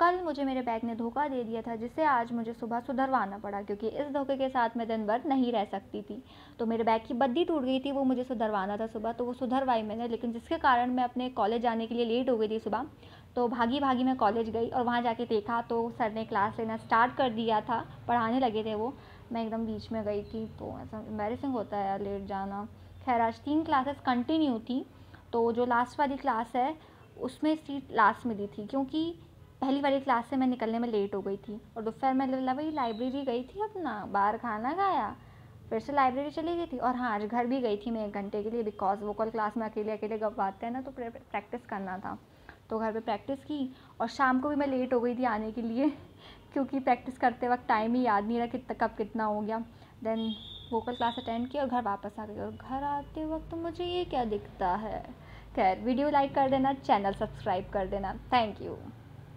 कल मुझे मेरे बैग ने धोखा दे दिया था जिसे आज मुझे सुबह सुधरवाना पड़ा, क्योंकि इस धोखे के साथ मैं दिन भर नहीं रह सकती थी। तो मेरे बैग की बद्दी टूट गई थी, वो मुझे सुधरवाना था सुबह तो वो सुधरवाई मैंने, लेकिन जिसके कारण मैं अपने कॉलेज जाने के लिए लेट हो गई थी सुबह तो भागी भागी मैं कॉलेज गई और वहाँ जाके देखा तो सर ने क्लास लेना स्टार्ट कर दिया था, पढ़ाने लगे थे वो। मैं एकदम बीच में गई थी तो ऐसा एम्बेरसिंग होता है यार, लेट जाना। खैर, आज तीन क्लासेस कंटिन्यू थी तो जो लास्ट वाली क्लास है, उसमें सीट लास्ट मिली थी, क्योंकि पहली वाली क्लास से मैं निकलने में लेट हो गई थी और दोपहर में वही लाइब्रेरी गई थी अपना, बाहर खाना खाया, फिर से लाइब्रेरी चली गई थी और हाँ आज घर भी गई थी मैं एक घंटे के लिए बिकॉज़ वोकल क्लास में अकेले अकेले गवाते हैं ना तो प्रैक्टिस करना था। तो घर पे प्रैक्टिस की और शाम को भी मैं लेट हो गई थी आने के लिए, क्योंकि प्रैक्टिस करते वक्त टाइम ही याद नहीं रहा कितना कब कितना हो गया। देन वोकल क्लास अटेंड किया और घर वापस आ गई और घर आते वक्त मुझे ये क्या दिखता है? खैर वीडियो लाइक कर देना चैनल सब्सक्राइब कर देना। Thank you